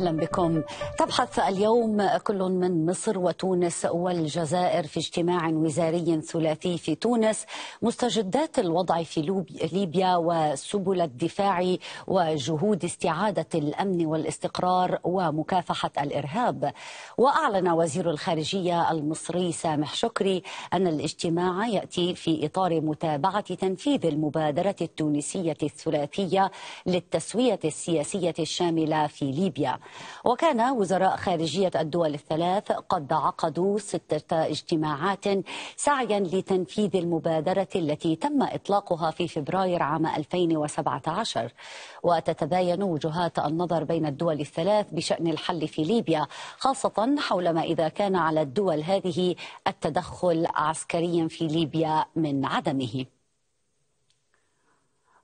أهلا بكم. تبحث اليوم كل من مصر وتونس والجزائر في اجتماع وزاري ثلاثي في تونس مستجدات الوضع في ليبيا وسبل الدفاع وجهود استعادة الأمن والاستقرار ومكافحة الإرهاب. وأعلن وزير الخارجية المصري سامح شكري أن الاجتماع يأتي في إطار متابعة تنفيذ المبادرة التونسية الثلاثية للتسوية السياسية الشاملة في ليبيا. وكان وزراء خارجية الدول الثلاث قد عقدوا ستة اجتماعات سعيا لتنفيذ المبادرة التي تم إطلاقها في فبراير عام 2017 وتتباين وجهات النظر بين الدول الثلاث بشأن الحل في ليبيا خاصة حول ما إذا كان على الدول هذه التدخل عسكريا في ليبيا من عدمه.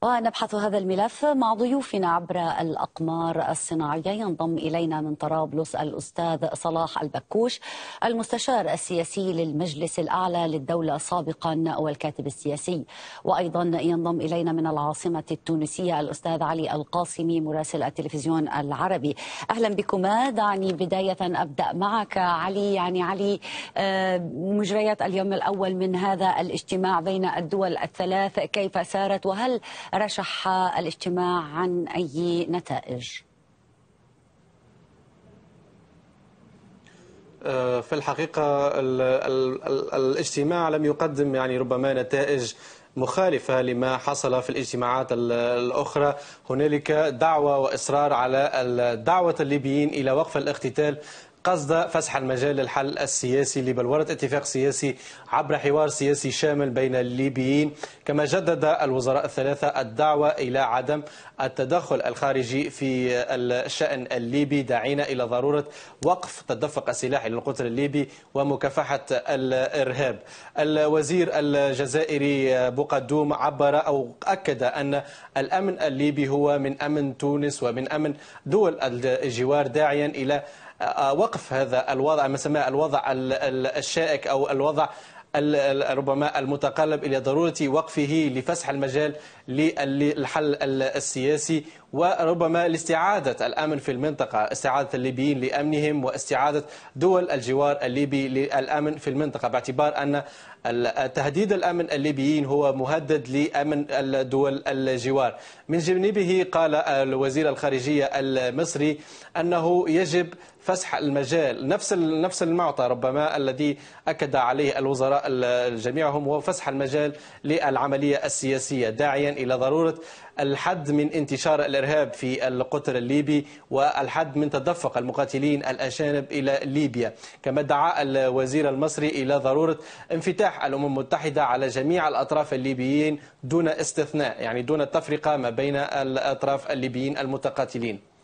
ونبحث هذا الملف مع ضيوفنا عبر الأقمار الصناعية. ينضم إلينا من طرابلس الأستاذ صلاح البكوش المستشار السياسي للمجلس الأعلى للدولة سابقا والكاتب السياسي. وأيضا ينضم إلينا من العاصمة التونسية الأستاذ علي القاسمي مراسل التلفزيون العربي. أهلا بكما. دعني بداية أبدأ معك. علي يعني علي مجريات اليوم الأول من هذا الاجتماع بين الدول الثلاث كيف سارت؟ وهل رشح الاجتماع عن أي نتائج؟ في الحقيقة ال ال ال الاجتماع لم يقدم يعني ربما نتائج مخالفة لما حصل في الاجتماعات الأخرى هنالك دعوة وإصرار على دعوة الليبيين إلى وقف الاقتتال قصد فسح المجال للحل السياسي لبلورة اتفاق سياسي عبر حوار سياسي شامل بين الليبيين. كما جدد الوزراء الثلاثة الدعوة إلى عدم التدخل الخارجي في الشأن الليبي داعين إلى ضرورة وقف تدفق السلاح القطر الليبي ومكافحة الإرهاب. الوزير الجزائري بقدوم عبر أو أكد أن الأمن الليبي هو من أمن تونس ومن أمن دول الجوار داعيا إلى وقف هذا الوضع ما سماه الوضع الشائك أو الوضع ربما المتقلب إلى ضرورة وقفه لفسح المجال للحل السياسي وربما لاستعادة الأمن في المنطقة، استعادة الليبيين لأمنهم واستعادة دول الجوار الليبي للأمن في المنطقة باعتبار أن تهديد الأمن الليبيين هو مهدد لأمن الدول الجوار. من جانبه قال وزير الخارجية المصري أنه يجب فسح المجال. نفس نفس المعطى ربما الذي أكد عليه الوزراء جميعهم هو فسح المجال للعملية السياسية داعيا إلى ضرورة الحد من انتشار الإرهاب في القطر الليبي والحد من تدفق المقاتلين الأجانب إلى ليبيا. كما دعا الوزير المصري إلى ضرورة انفتاح الأمم المتحدة على جميع الأطراف الليبيين دون استثناء يعني دون التفرقة ما بين الأطراف الليبيين المتقاتلين.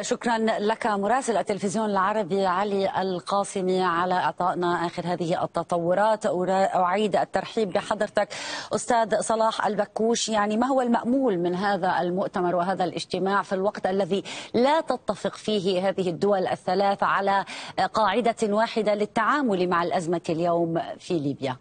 شكرا لك مراسل التلفزيون العربي علي القاسمي على إعطائنا آخر هذه التطورات. أعيد الترحيب بحضرتك أستاذ صلاح البكوش. يعني ما هو المأمول من هذا المؤتمر وهذا الاجتماع في الوقت الذي لا تتفق فيه هذه الدول الثلاث على قاعدة واحدة للتعامل مع الأزمة اليوم في ليبيا؟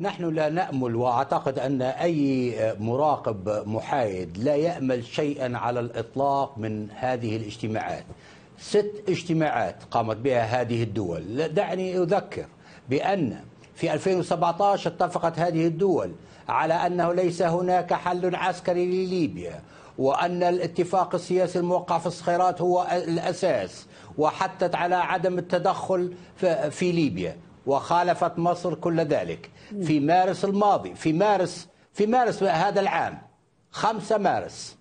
نحن لا نأمل وأعتقد أن أي مراقب محايد لا يأمل شيئا على الإطلاق من هذه الاجتماعات. ست اجتماعات قامت بها هذه الدول. دعني أذكر بأن في 2017 اتفقت هذه الدول على أنه ليس هناك حل عسكري لليبيا وأن الاتفاق السياسي الموقع في الصخيرات هو الأساس وحتت على عدم التدخل في ليبيا وخالفت مصر كل ذلك. في مارس الماضي في مارس في مارس هذا العام 5 مارس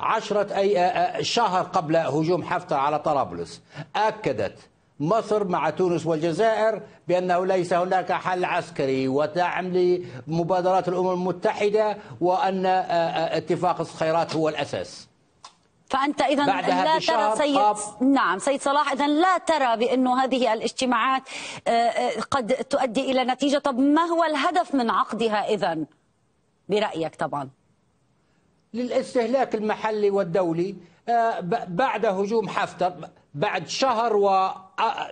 عشرة أي شهر قبل هجوم حفتر على طرابلس أكدت مصر مع تونس والجزائر بأنه ليس هناك حل عسكري ودعم لمبادرات الأمم المتحدة وأن اتفاق الصخيرات هو الأساس. فأنت اذا لا ترى سيد قاب... نعم سيد صلاح اذا لا ترى بأنه هذه الاجتماعات قد تؤدي إلى نتيجة. طب ما هو الهدف من عقدها اذا برأيك طبعا. للاستهلاك المحلي والدولي بعد هجوم حفتر بعد شهر و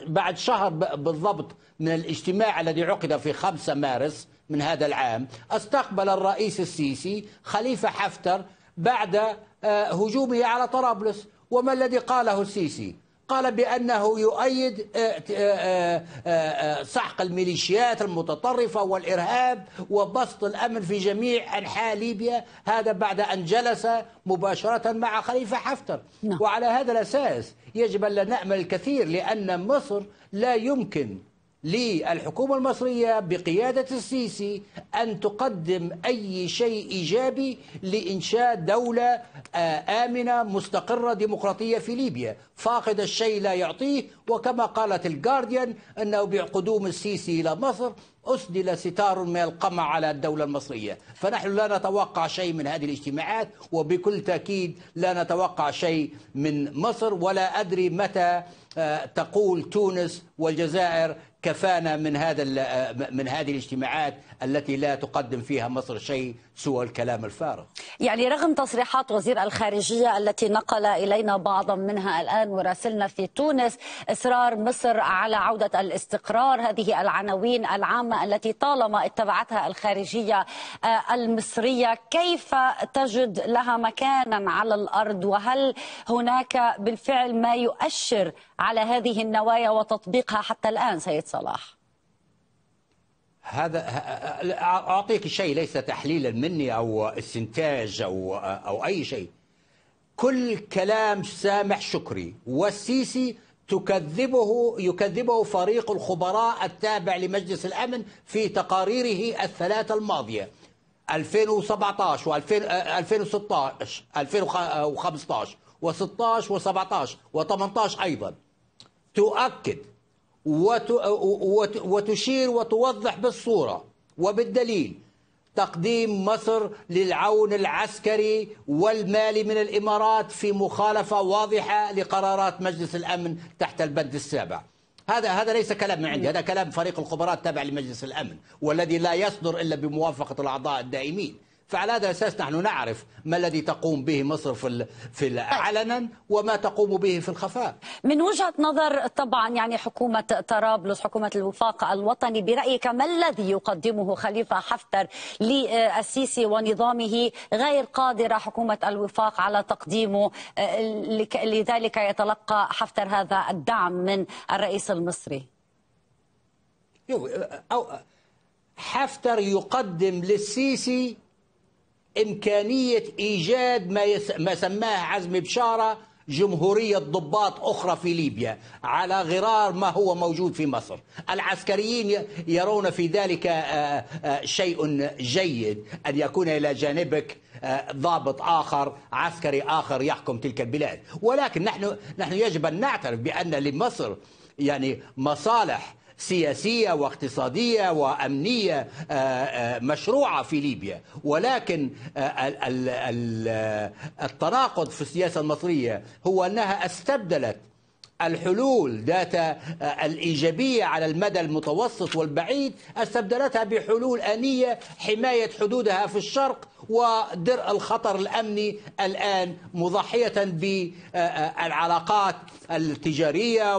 بعد شهر بالضبط من الاجتماع الذي عقد في 5 مارس من هذا العام استقبل الرئيس السيسي خليفة حفتر بعد آه، هجومه على طرابلس. وما الذي قاله السيسي؟ قال بأنه يؤيد آه، آه، سحق الميليشيات المتطرفة والإرهاب وبسط الأمن في جميع أنحاء ليبيا. هذا بعد أن جلس مباشرة مع خليفة حفتر. نعم. وعلى هذا الأساس يجب أن نأمل الكثير لأن مصر لا يمكن للحكومة المصرية بقيادة السيسي أن تقدم أي شيء إيجابي لإنشاء دولة آه، آمنة مستقرة ديمقراطية في ليبيا. فاقد الشيء لا يعطيه وكما قالت الجارديان أنه بقدوم السيسي إلى مصر أسدل ستار من القمع على الدولة المصرية. فنحن لا نتوقع شيء من هذه الاجتماعات وبكل تأكيد لا نتوقع شيء من مصر ولا أدري متى آه، تقول تونس والجزائر كفانا من هذا من هذه الاجتماعات التي لا تقدم فيها مصر شيء سوى الكلام الفارغ. يعني رغم تصريحات وزير الخارجية التي نقل إلينا بعضا منها الآن وراسلنا في تونس إصرار مصر على عودة الاستقرار هذه العناوين العامة التي طالما اتبعتها الخارجية آه، المصرية كيف تجد لها مكانا على الأرض وهل هناك بالفعل ما يؤشر على هذه النوايا وتطبيقها حتى الآن سيد صلاح؟ هذا أعطيك شيء ليس تحليلا مني أو استنتاج أو أو أي شيء. كل كلام سامح شكري والسيسي تكذبه يكذبه فريق الخبراء التابع لمجلس الأمن في تقاريره الثلاثة الماضية 2017 و2016 2015 و16 و17 و18 أيضا. تؤكد وتشير وتوضح بالصورة وبالدليل. تقديم مصر للعون العسكري والمالي من الإمارات في مخالفة واضحة لقرارات مجلس الأمن تحت البند السابع. هذا هذا ليس كلام من عندي هذا كلام فريق الخبراء التابع لمجلس الأمن والذي لا يصدر إلا بموافقة الأعضاء الدائمين. فعلى هذا الاساس نحن نعرف ما الذي تقوم به مصر في في علنا وما تقوم به في الخفاء. من وجهة نظر طبعا يعني حكومة طرابلس حكومة الوفاق الوطني برأيك ما الذي يقدمه خليفة حفتر للسيسي ونظامه غير قادرة حكومة الوفاق على تقديمه لذلك يتلقى حفتر هذا الدعم من الرئيس المصري. حفتر يقدم للسيسي إمكانية إيجاد ما, يس... ما سماه عزمي بشارة جمهورية ضباط أخرى في ليبيا على غرار ما هو موجود في مصر. العسكريين يرون في ذلك آه، آه، شيء جيد أن يكون إلى جانبك آه، ضابط آخر عسكري آخر يحكم تلك البلاد. ولكن نحن نحن يجب أن نعترف بأن لمصر يعني مصالح سياسية واقتصادية وأمنية آه، آه، مشروعة في ليبيا. ولكن آه، التناقض في السياسة المصرية هو أنها استبدلت الحلول ذات الإيجابية على المدى المتوسط والبعيد استبدلتها بحلول آنية حماية حدودها في الشرق ودرء الخطر الأمني الآن مضحية بالعلاقات التجارية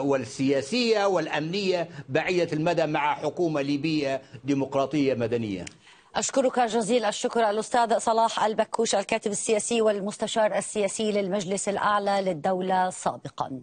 والسياسية والأمنية بعيدة المدى مع حكومة ليبية ديمقراطية مدنية. أشكرك جزيل الشكر الأستاذ صلاح البكوش الكاتب السياسي والمستشار السياسي للمجلس الأعلى للدولة سابقاً.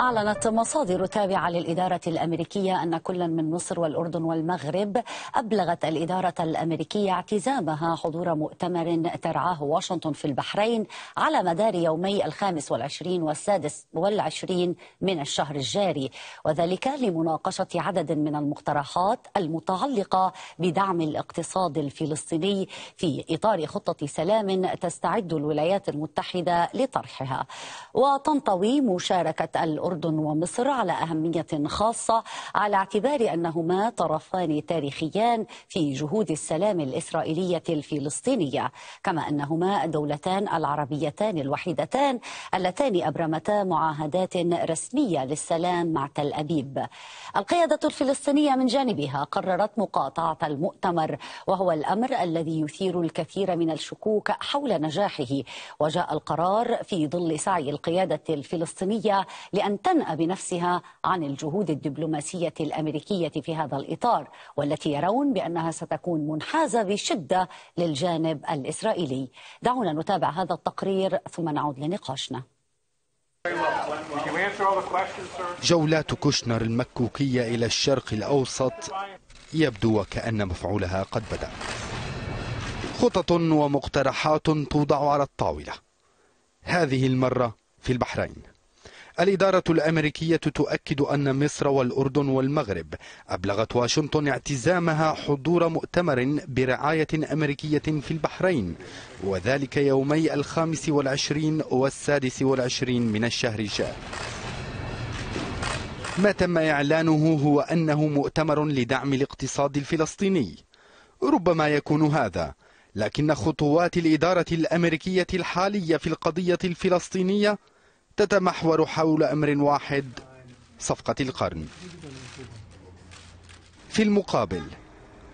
أعلنت مصادر تابعة للإدارة الأمريكية أن كل من مصر والأردن والمغرب أبلغت الإدارة الأمريكية اعتزامها حضور مؤتمر ترعاه واشنطن في البحرين على مدار يومي الخامس والعشرين والسادس والعشرين من الشهر الجاري وذلك لمناقشة عدد من المقترحات المتعلقة بدعم الاقتصاد الفلسطيني في إطار خطة سلام تستعد الولايات المتحدة لطرحها. وتنطوي مشاركة الأردن الأردن ومصر على أهمية خاصة على اعتبار أنهما طرفان تاريخيان في جهود السلام الإسرائيلية الفلسطينية كما أنهما الدولتان العربيتان الوحيدتان اللتان أبرمتا معاهدات رسمية للسلام مع تل أبيب. القيادة الفلسطينية من جانبها قررت مقاطعة المؤتمر وهو الأمر الذي يثير الكثير من الشكوك حول نجاحه وجاء القرار في ظل سعي القيادة الفلسطينية لأن تنأى بنفسها عن الجهود الدبلوماسية الأمريكية في هذا الإطار والتي يرون بأنها ستكون منحازة بشدة للجانب الإسرائيلي. دعونا نتابع هذا التقرير ثم نعود لنقاشنا. جولات كوشنر المكوكية إلى الشرق الأوسط يبدو وكأن مفعولها قد بدأ. خطط ومقترحات توضع على الطاولة. هذه المرة في البحرين. الإدارة الأمريكية تؤكد أن مصر والأردن والمغرب أبلغت واشنطن اعتزامها حضور مؤتمر برعاية أمريكية في البحرين وذلك يومي الخامس والعشرين والسادس والعشرين من الشهر الجاري ما تم إعلانه هو أنه مؤتمر لدعم الاقتصاد الفلسطيني. ربما يكون هذا لكن خطوات الإدارة الأمريكية الحالية في القضية الفلسطينية تتمحور حول أمر واحد صفقة القرن. في المقابل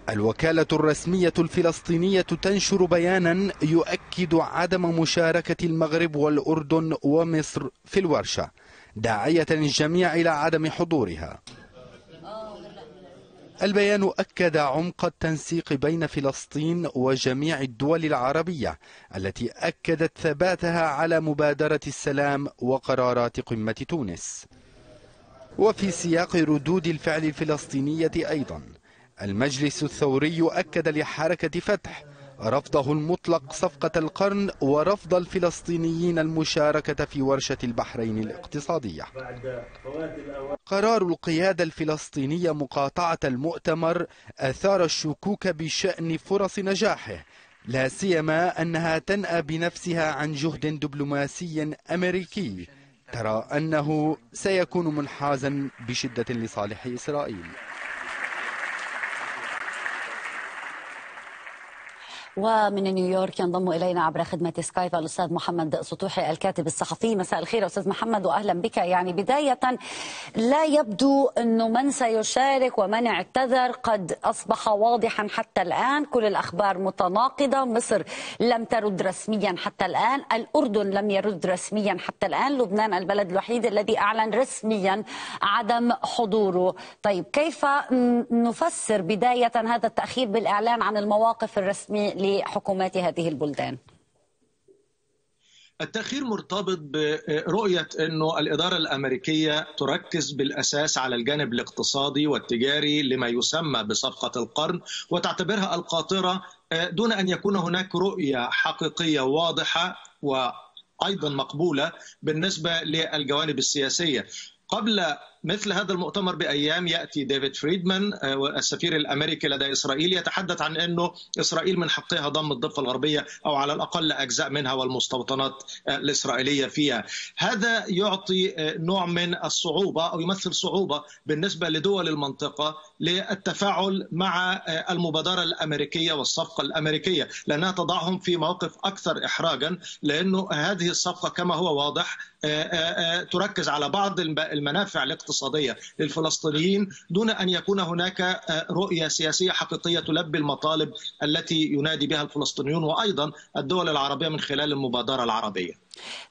الوكالة الرسمية الفلسطينية تنشر بيانا يؤكد عدم مشاركة المغرب والأردن ومصر في الورشة داعية الجميع إلى عدم حضورها. البيان أكد عمق التنسيق بين فلسطين وجميع الدول العربية التي أكدت ثباتها على مبادرة السلام وقرارات قمة تونس. وفي سياق ردود الفعل الفلسطينية أيضا المجلس الثوري أكد لحركة فتح رفضه المطلق صفقة القرن ورفض الفلسطينيين المشاركة في ورشة البحرين الاقتصادية. قرار القيادة الفلسطينية مقاطعة المؤتمر أثار الشكوك بشأن فرص نجاحه لا سيما أنها تنأى بنفسها عن جهد دبلوماسي أمريكي ترى أنه سيكون منحازا بشدة لصالح إسرائيل. ومن نيويورك ينضم إلينا عبر خدمة سكايب الاستاذ محمد سطوحي الكاتب الصحفي. مساء الخير أستاذ محمد وأهلا بك. يعني بداية لا يبدو إنه من سيشارك ومن اعتذر. قد أصبح واضحا حتى الآن كل الأخبار متناقضة. مصر لم ترد رسميا حتى الآن. الأردن لم يرد رسميا حتى الآن. لبنان البلد الوحيد الذي أعلن رسميا عدم حضوره. طيب كيف نفسر بداية هذا التأخير بالإعلان عن المواقف الرسمي لحكومات هذه البلدان؟ التأخير مرتبط برؤية أنه الإدارة الأمريكية تركز بالأساس على الجانب الاقتصادي والتجاري لما يسمى بصفقة القرن وتعتبرها القاطرة دون أن يكون هناك رؤية حقيقية واضحة وأيضا مقبولة بالنسبة للجوانب السياسية. قبل مثل هذا المؤتمر بأيام يأتي ديفيد فريدمان السفير الأمريكي لدى إسرائيل يتحدث عن إنه إسرائيل من حقها ضم الضفة الغربية أو على الأقل أجزاء منها والمستوطنات الإسرائيلية فيها. هذا يعطي نوع من الصعوبة أو يمثل صعوبة بالنسبة لدول المنطقة للتفاعل مع المبادرة الأمريكية والصفقة الأمريكية لأنها تضعهم في موقف أكثر احراجا لأنه هذه الصفقة كما هو واضح تركز على بعض المنافع الاقتصاديه للفلسطينيين دون أن يكون هناك رؤية سياسية حقيقية تلبي المطالب التي ينادي بها الفلسطينيون وأيضا الدول العربية من خلال المبادرة العربية.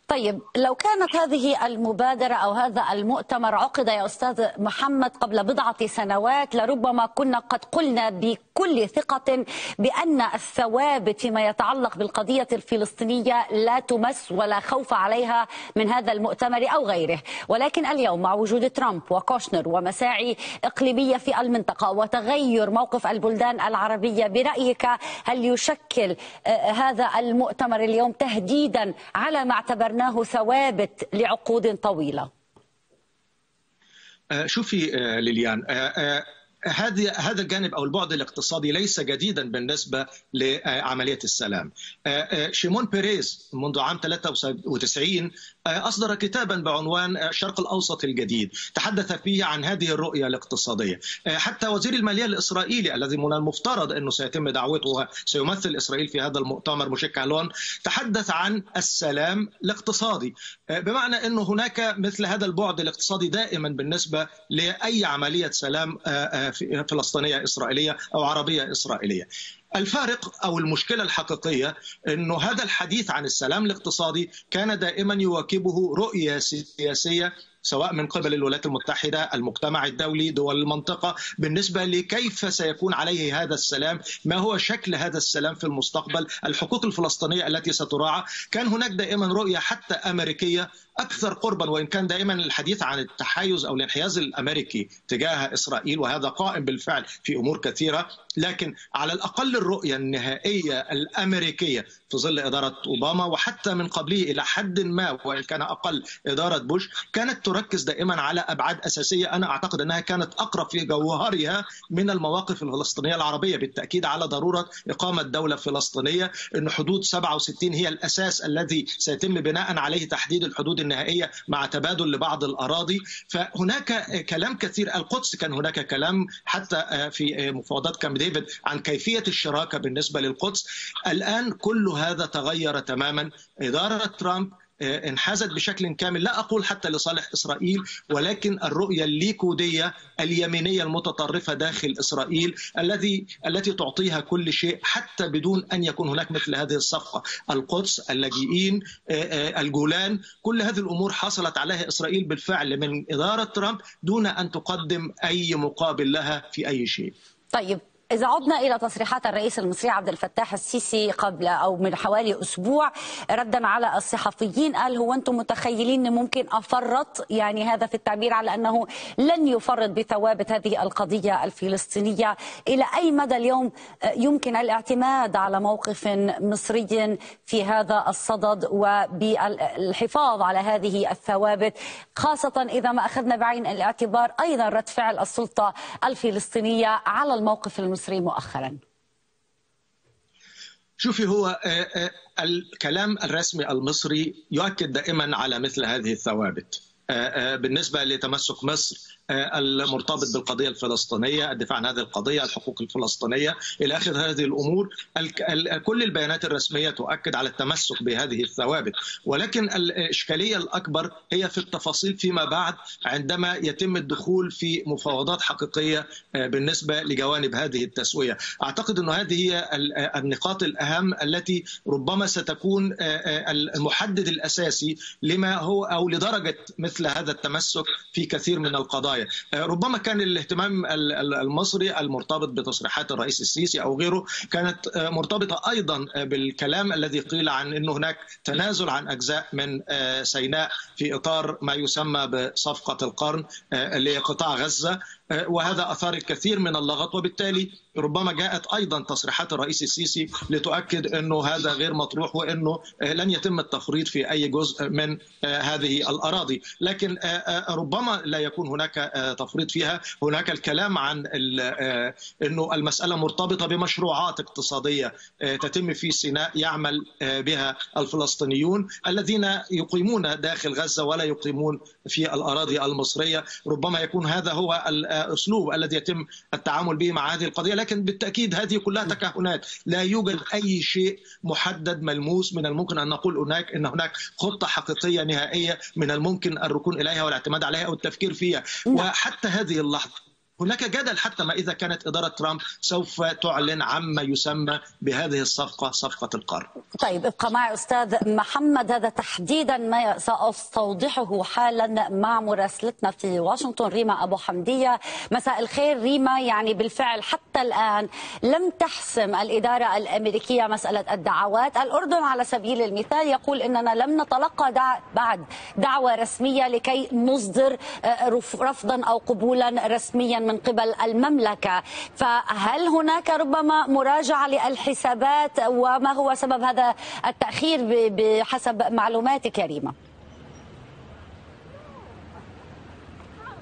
طيب لو كانت هذه المبادرة أو هذا المؤتمر عقد يا أستاذ محمد قبل بضعة سنوات لربما كنا قد قلنا بكل ثقة بأن الثوابت فيما يتعلق بالقضية الفلسطينية لا تمس ولا خوف عليها من هذا المؤتمر أو غيره. ولكن اليوم مع وجود ترامب وكوشنر ومساعي إقليمية في المنطقة وتغير موقف البلدان العربية برأيك هل يشكل هذا المؤتمر اليوم تهديدا على ما اعتبرناه ثوابت لعقود طويلة شوفي ليليان هذه هذا الجانب أو البعد الاقتصادي ليس جديدا بالنسبة لعملية السلام. شيمون بيريز منذ عام 93 أصدر كتابا بعنوان الشرق الأوسط الجديد، تحدث فيه عن هذه الرؤية الاقتصادية. حتى وزير المالية الإسرائيلي الذي من المفترض أنه سيتم دعوته سيمثل إسرائيل في هذا المؤتمر موشيه كحلون تحدث عن السلام الاقتصادي، بمعنى أنه هناك مثل هذا البعد الاقتصادي دائما بالنسبة لأي عملية سلام فلسطينية إسرائيلية أو عربية إسرائيلية. الفارق أو المشكلة الحقيقية إنه هذا الحديث عن السلام الاقتصادي كان دائما يواكبه رؤية سياسية سواء من قبل الولايات المتحدة المجتمع الدولي دول المنطقة. بالنسبة لكيف سيكون عليه هذا السلام ما هو شكل هذا السلام في المستقبل الحقوق الفلسطينية التي ستراعى كان هناك دائما رؤية حتى أمريكية أكثر قربا وإن كان دائما الحديث عن التحيز أو الانحياز الأمريكي تجاه إسرائيل وهذا قائم بالفعل في أمور كثيرة لكن على الأقل الرؤية النهائية الأمريكية في ظل إدارة أوباما وحتى من قبله إلى حد ما وإن كان أقل إدارة بوش كانت تركز دائما على أبعاد أساسية أنا أعتقد أنها كانت أقرب في جوهرها من المواقف الفلسطينية العربية. بالتأكيد على ضرورة إقامة دولة فلسطينية إن حدود 67 هي الأساس الذي سيتم بناء عليه تحديد الحدود النهائية مع تبادل لبعض الأراضي. فهناك كلام كثير القدس كان هناك كلام حتى في مفاوضات كامب ديفيد عن كيفية الشراكة بالنسبة للقدس. الآن كل هذا تغير تماما. إدارة ترامب انحازت بشكل كامل لا أقول حتى لصالح إسرائيل ولكن الرؤية الليكودية اليمينية المتطرفة داخل إسرائيل الذي التي تعطيها كل شيء حتى بدون أن يكون هناك مثل هذه الصفقة، القدس، اللاجئين، الجولان، كل هذه الأمور حصلت عليها إسرائيل بالفعل من إدارة ترامب دون أن تقدم أي مقابل لها في أي شيء. طيب إذا عدنا إلى تصريحات الرئيس المصري عبد الفتاح السيسي قبل أو من حوالي أسبوع ردا على الصحفيين قال هو أنتم متخيلين أن ممكن أفرط؟ يعني هذا في التعبير على أنه لن يفرط بثوابت هذه القضية الفلسطينية. إلى أي مدى اليوم يمكن الاعتماد على موقف مصري في هذا الصدد وبالحفاظ على هذه الثوابت خاصة إذا ما أخذنا بعين الاعتبار أيضا رد فعل السلطة الفلسطينية على الموقف المصري؟ المصري مؤخرا. شوفي هو الكلام الرسمي المصري يؤكد دائما على مثل هذه الثوابت. بالنسبة لتمسك مصر المرتبط بالقضية الفلسطينية، الدفاع عن هذه القضية، الحقوق الفلسطينية إلى آخر هذه الأمور، كل البيانات الرسمية تؤكد على التمسك بهذه الثوابت، ولكن الإشكالية الأكبر هي في التفاصيل فيما بعد عندما يتم الدخول في مفاوضات حقيقية بالنسبة لجوانب هذه التسوية، أعتقد إنه هذه هي النقاط الأهم التي ربما ستكون المحدد الأساسي لما هو أو لدرجة مثل هذا التمسك في كثير من القضايا. ربما كان الاهتمام المصري المرتبط بتصريحات الرئيس السيسي أو غيره كانت مرتبطة أيضا بالكلام الذي قيل عن إنه هناك تنازل عن أجزاء من سيناء في إطار ما يسمى بصفقة القرن لقطاع غزة. وهذا أثار الكثير من اللغط وبالتالي ربما جاءت أيضا تصريحات الرئيس السيسي لتؤكد إنه هذا غير مطروح وإنه لن يتم التفريط في أي جزء من هذه الأراضي، لكن ربما لا يكون هناك تفريط فيها، هناك الكلام عن إنه المسألة مرتبطة بمشروعات اقتصادية تتم في سيناء يعمل بها الفلسطينيون الذين يقيمون داخل غزة ولا يقيمون في الأراضي المصرية، ربما يكون هذا هو الاسلوب الذي يتم التعامل به مع هذه القضية لكن بالتأكيد هذه كلها تكهنات. لا يوجد أي شيء محدد ملموس من الممكن أن نقول هناك إن هناك خطة حقيقية نهائية من الممكن الركون إليها والاعتماد عليها أو التفكير فيها. وحتى هذه اللحظة هناك جدل حتى ما إذا كانت إدارة ترامب سوف تعلن عما يسمى بهذه الصفقة صفقة القرن. طيب ابقى معي أستاذ محمد. هذا تحديدا ما سأستوضحه حالا مع مراسلتنا في واشنطن ريما أبو حمدية. مساء الخير ريما. يعني بالفعل حتى الآن لم تحسم الإدارة الأمريكية مسألة الدعوات. الأردن على سبيل المثال يقول أننا لم نتلقى دع... بعد دعوة رسمية لكي نصدر رفضا أو قبولا رسميا من قبل المملكة فهل هناك ربما مراجعة للحسابات وما هو سبب هذا التأخير بحسب معلوماتك يا ريما؟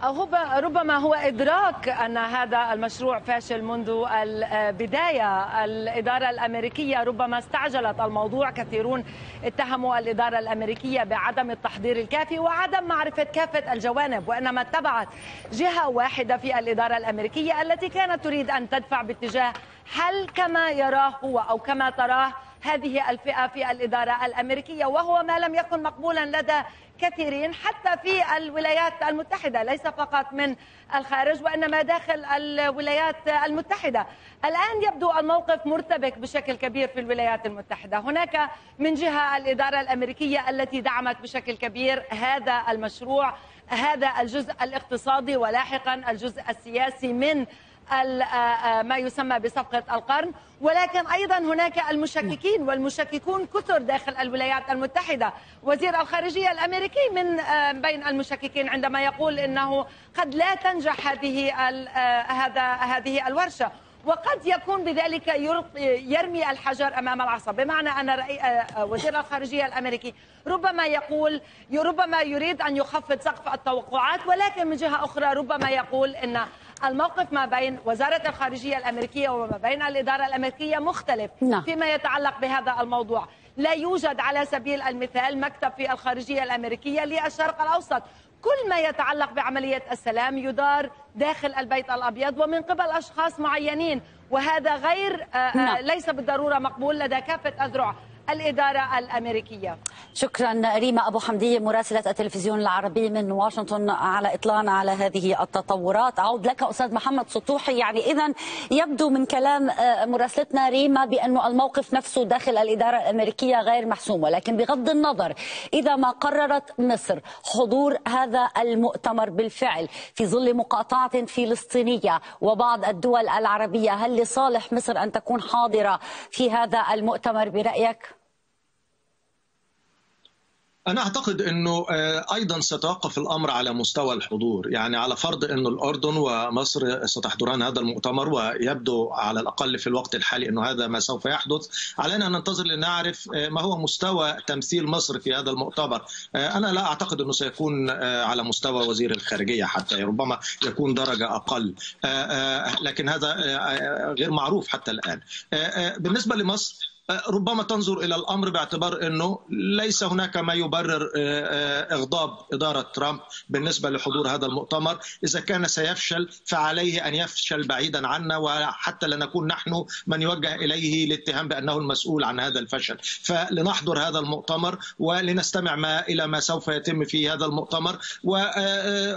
أو ربما هو إدراك أن هذا المشروع فاشل منذ البداية. الإدارة الأمريكية ربما استعجلت الموضوع. كثيرون اتهموا الإدارة الأمريكية بعدم التحضير الكافي وعدم معرفة كافة الجوانب وإنما اتبعت جهة واحدة في الإدارة الأمريكية التي كانت تريد أن تدفع باتجاه حل كما يراه هو أو كما تراه هذه الفئة في الإدارة الأمريكية وهو ما لم يكن مقبولا لدى كثيرين حتى في الولايات المتحدة ليس فقط من الخارج وإنما داخل الولايات المتحدة. الآن يبدو الموقف مرتبك بشكل كبير في الولايات المتحدة. هناك من جهة الإدارة الأمريكية التي دعمت بشكل كبير هذا المشروع هذا الجزء الاقتصادي ولاحقا الجزء السياسي من ما يسمى بصفقة القرن. ولكن أيضا هناك المشككين والمشككون كثر داخل الولايات المتحدة. وزير الخارجية الأمريكي من بين المشككين عندما يقول أنه قد لا تنجح هذه هذا هذه الورشة. وقد يكون بذلك يرمي الحجر أمام العصا. بمعنى أن وزير الخارجية الأمريكي ربما يقول ربما يريد أن يخفض سقف التوقعات ولكن من جهة أخرى ربما يقول إن الموقف ما بين وزارة الخارجية الأمريكية وما بين الإدارة الأمريكية مختلف نعم. فيما يتعلق بهذا الموضوع لا يوجد على سبيل المثال مكتب في الخارجية الأمريكية للشرق الأوسط كل ما يتعلق بعملية السلام يدار داخل البيت الأبيض ومن قبل أشخاص معينين وهذا غير نعم. ليس بالضرورة مقبول لدى كافة أذرع الإدارة الأمريكية. شكرا ريما أبو حمدية مراسلة التلفزيون العربي من واشنطن على إطلالنا على هذه التطورات. أعود لك أستاذ محمد سطوحي. يعني إذا يبدو من كلام مراسلتنا ريما بأن الموقف نفسه داخل الإدارة الأمريكية غير محسوم ولكن بغض النظر إذا ما قررت مصر حضور هذا المؤتمر بالفعل في ظل مقاطعة فلسطينية وبعض الدول العربية هل لصالح مصر أن تكون حاضرة في هذا المؤتمر برأيك؟ أنا أعتقد أنه أيضا سيتوقف الأمر على مستوى الحضور. يعني على فرض أن الأردن ومصر ستحضران هذا المؤتمر ويبدو على الأقل في الوقت الحالي أنه هذا ما سوف يحدث. علينا أن ننتظر لنعرف ما هو مستوى تمثيل مصر في هذا المؤتمر. أنا لا أعتقد أنه سيكون على مستوى وزير الخارجية حتى ربما يكون درجة أقل. لكن هذا غير معروف حتى الآن. بالنسبة لمصر ربما تنظر إلى الأمر باعتبار إنه ليس هناك ما يبرر إغضاب إدارة ترامب بالنسبة لحضور هذا المؤتمر، إذا كان سيفشل فعليه أن يفشل بعيدا عنا وحتى لا نكون نحن من يوجه إليه الاتهام بأنه المسؤول عن هذا الفشل، فلنحضر هذا المؤتمر ولنستمع ما إلى ما سوف يتم في هذا المؤتمر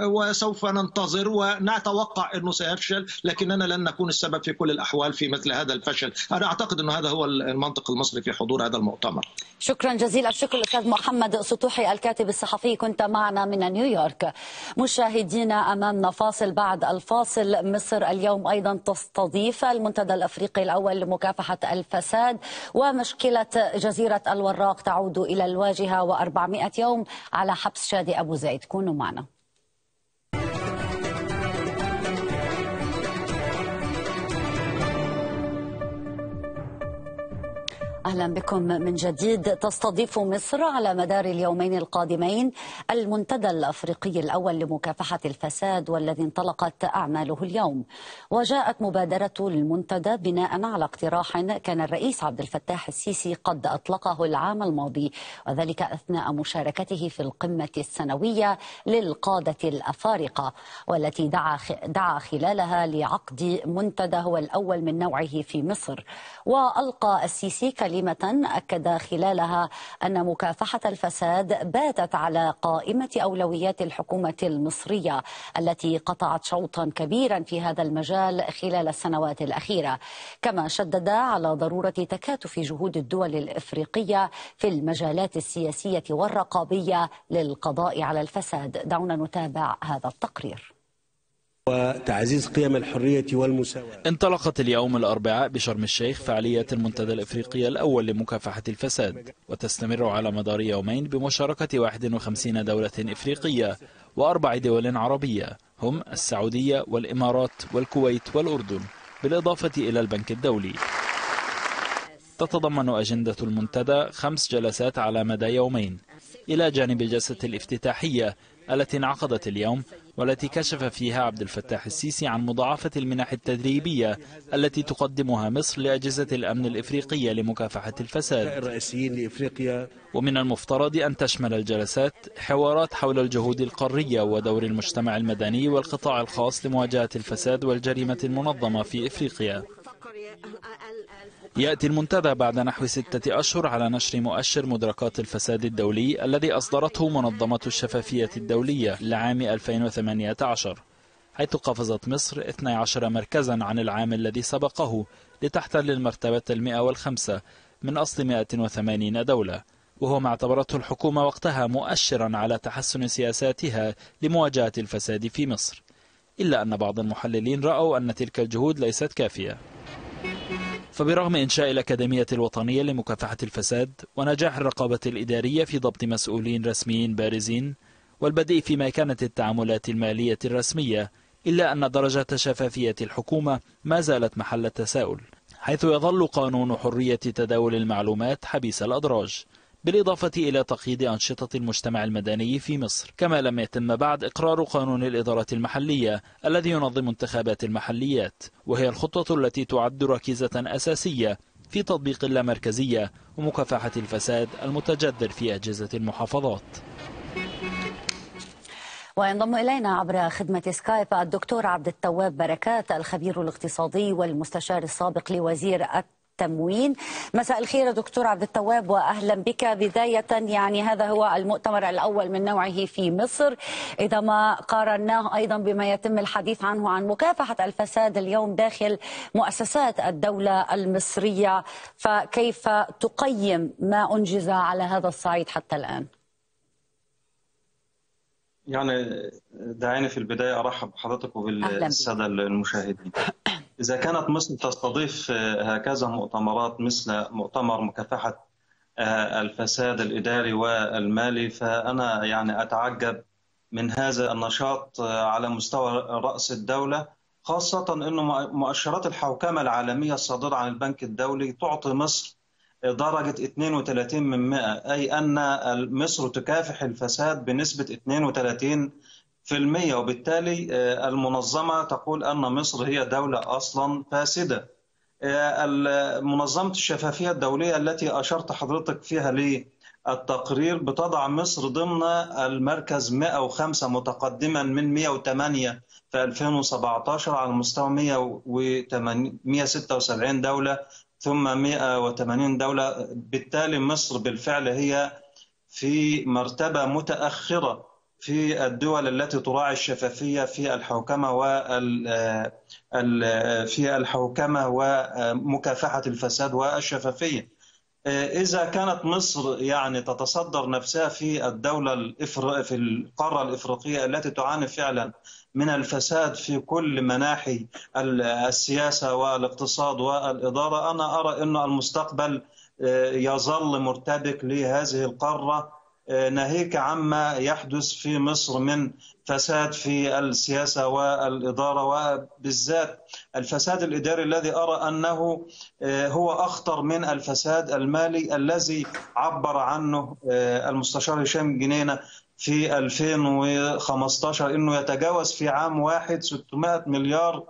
وسوف ننتظر ونتوقع إنه سيفشل لكننا لن نكون السبب في كل الأحوال في مثل هذا الفشل، أنا أعتقد إنه هذا هو المنطق. المصري في حضور هذا المؤتمر. شكرا جزيلا. الشكر الاستاذ محمد سطوحي الكاتب الصحفي. كنت معنا من نيويورك. مشاهدينا امامنا فاصل بعد الفاصل مصر اليوم أيضا تستضيف المنتدى الأفريقي الأول لمكافحة الفساد ومشكلة جزيرة الوراق تعود إلى الواجهة و400 يوم على حبس شادي أبو زيد. كونوا معنا. أهلا بكم من جديد. تستضيف مصر على مدار اليومين القادمين المنتدى الأفريقي الأول لمكافحة الفساد والذي انطلقت أعماله اليوم. وجاءت مبادرة المنتدى بناء على اقتراح كان الرئيس عبد الفتاح السيسي قد أطلقه العام الماضي وذلك أثناء مشاركته في القمة السنوية للقادة الأفارقة والتي دعا دعا خلالها لعقد منتدى هو الأول من نوعه في مصر. وألقى السيسي كلمة أكد خلالها أن مكافحة الفساد باتت على قائمة أولويات الحكومة المصرية التي قطعت شوطا كبيرا في هذا المجال خلال السنوات الأخيرة. كما شدد على ضرورة تكاتف جهود الدول الإفريقية في المجالات السياسية والرقابية للقضاء على الفساد. دعونا نتابع هذا التقرير. وتعزيز قيم الحرية والمساواة. انطلقت اليوم الأربعاء بشرم الشيخ فعالية المنتدى الإفريقي الأول لمكافحة الفساد وتستمر على مدار يومين بمشاركة 51 دولة إفريقية وأربع دول عربية هم السعودية والإمارات والكويت والأردن بالإضافة إلى البنك الدولي. تتضمن أجندة المنتدى خمس جلسات على مدى يومين إلى جانب الجلسة الافتتاحية التي انعقدت اليوم والتي كشف فيها عبد الفتاح السيسي عن مضاعفة المنح التدريبية التي تقدمها مصر لأجهزة الأمن الإفريقية لمكافحة الفساد. الرئيسيين لإفريقيا. ومن المفترض أن تشمل الجلسات حوارات حول الجهود القارية ودور المجتمع المدني والقطاع الخاص لمواجهة الفساد والجريمة المنظمة في إفريقيا. يأتي المنتدى بعد نحو ستة أشهر على نشر مؤشر مدركات الفساد الدولي الذي أصدرته منظمة الشفافية الدولية لعام 2018 حيث قفزت مصر 12 مركزا عن العام الذي سبقه لتحتل المرتبة المئة والخمسة من أصل 180 دولة. وهو ما اعتبرته الحكومة وقتها مؤشرا على تحسن سياساتها لمواجهة الفساد في مصر. إلا أن بعض المحللين رأوا أن تلك الجهود ليست كافية. فبرغم إنشاء الأكاديمية الوطنية لمكافحة الفساد ونجاح الرقابة الإدارية في ضبط مسؤولين رسميين بارزين والبدء في ميكنة التعاملات المالية الرسمية إلا أن درجة شفافية الحكومة ما زالت محل التساؤل حيث يظل قانون حرية تداول المعلومات حبيس الأدراج. بالإضافة إلى تقييد أنشطة المجتمع المدني في مصر. كما لم يتم بعد إقرار قانون الإدارة المحلية الذي ينظم انتخابات المحليات وهي الخطوة التي تعد ركيزة أساسية في تطبيق اللامركزية ومكافحة الفساد المتجذر في أجهزة المحافظات. وينضم إلينا عبر خدمة سكايب الدكتور عبد التواب بركات الخبير الاقتصادي والمستشار السابق لوزير التموين. مساء الخير دكتور عبد التواب وأهلا بك. بداية يعني هذا هو المؤتمر الأول من نوعه في مصر. إذا ما قارناه أيضا بما يتم الحديث عنه عن مكافحة الفساد اليوم داخل مؤسسات الدولة المصرية فكيف تقيم ما أنجز على هذا الصعيد حتى الآن؟ يعني دعيني في البداية أرحب بحضرتك وبالسادة المشاهدين. إذا كانت مصر تستضيف هكذا مؤتمرات مثل مؤتمر مكافحة الفساد الإداري والمالي فأنا يعني أتعجب من هذا النشاط على مستوى رأس الدولة خاصة أنه مؤشرات الحوكمة العالمية الصادرة عن البنك الدولي تعطي مصر درجة 32 من 100 أي أن مصر تكافح الفساد بنسبة 32 في المية وبالتالي المنظمة تقول أن مصر هي دولة أصلا فاسدة. منظمة الشفافية الدولية التي أشرت حضرتك فيها للتقرير بتضع مصر ضمن المركز 105 متقدما من 108 في 2017 على مستوى 176 دولة ثم 180 دولة. بالتالي مصر بالفعل هي في مرتبة متأخرة. في الدول التي تراعي الشفافية في الحوكمة وال في الحوكمة ومكافحة الفساد والشفافية. إذا كانت مصر يعني تتصدر نفسها في الدولة الإفر... في القارة الإفريقية التي تعاني فعلا من الفساد في كل مناحي السياسة والاقتصاد والإدارة أنا أرى أن المستقبل يظل مرتبك لهذه القارة. ناهيك عما يحدث في مصر من فساد في السياسة والإدارة وبالذات الفساد الإداري الذي أرى أنه هو أخطر من الفساد المالي الذي عبر عنه المستشار هشام جنينة في 2015 إنه يتجاوز في عام واحد 600 مليار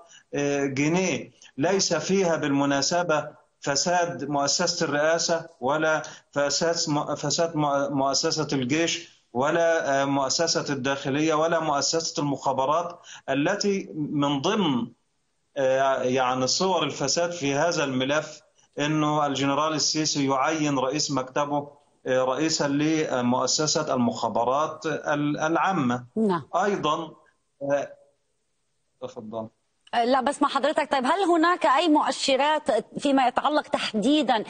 جنيه. ليس فيها بالمناسبة فساد مؤسسة الرئاسة ولا فساد فساد مؤسسة الجيش ولا مؤسسة الداخلية ولا مؤسسة المخابرات التي من ضمن يعني صور الفساد في هذا الملف إنه الجنرال السيسي يعين رئيس مكتبه رئيسا لمؤسسة المخابرات العامة نعم. أيضا تفضل لا بس مع حضرتك طيب هل هناك أي مؤشرات فيما يتعلق تحديدا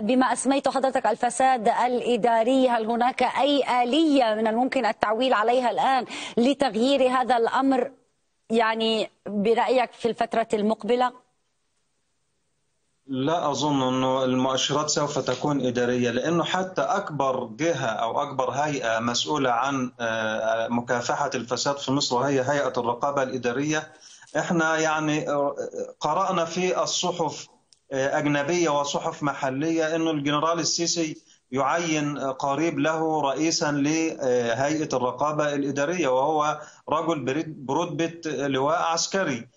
بما أسميته حضرتك الفساد الإداري هل هناك أي آلية من الممكن التعويل عليها الآن لتغيير هذا الأمر يعني برأيك في الفترة المقبلة؟ لا أظن أنه المؤشرات سوف تكون إدارية لأنه حتى أكبر جهة أو أكبر هيئة مسؤولة عن مكافحة الفساد في مصر وهي هيئة الرقابة الإدارية إحنا يعني قرأنا في الصحف أجنبية وصحف محلية أنه الجنرال السيسي يعين قريب له رئيسا لهيئة الرقابة الإدارية وهو رجل برتبة لواء عسكري.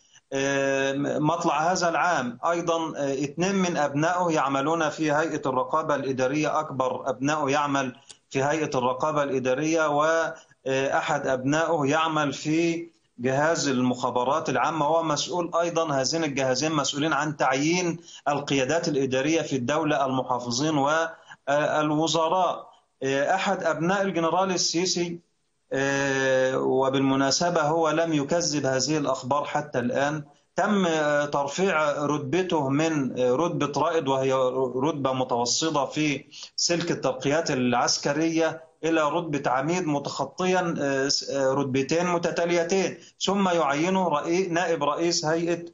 مطلع هذا العام. أيضا اثنين من أبنائه يعملون في هيئة الرقابة الإدارية أكبر أبنائه يعمل في هيئة الرقابة الإدارية وأحد أبنائه يعمل في جهاز المخابرات العامة هو مسؤول أيضا هذين الجهازين مسؤولين عن تعيين القيادات الإدارية في الدولة المحافظين والوزراء أحد أبناء الجنرال السيسي وبالمناسبة هو لم يكذب هذه الأخبار حتى الآن. تم ترفيع رتبته من رتبة رائد وهي رتبة متوسطة في سلك الترقيات العسكرية إلى رتبة عميد متخطيا رتبتين متتاليتين. ثم يعينه نائب رئيس هيئة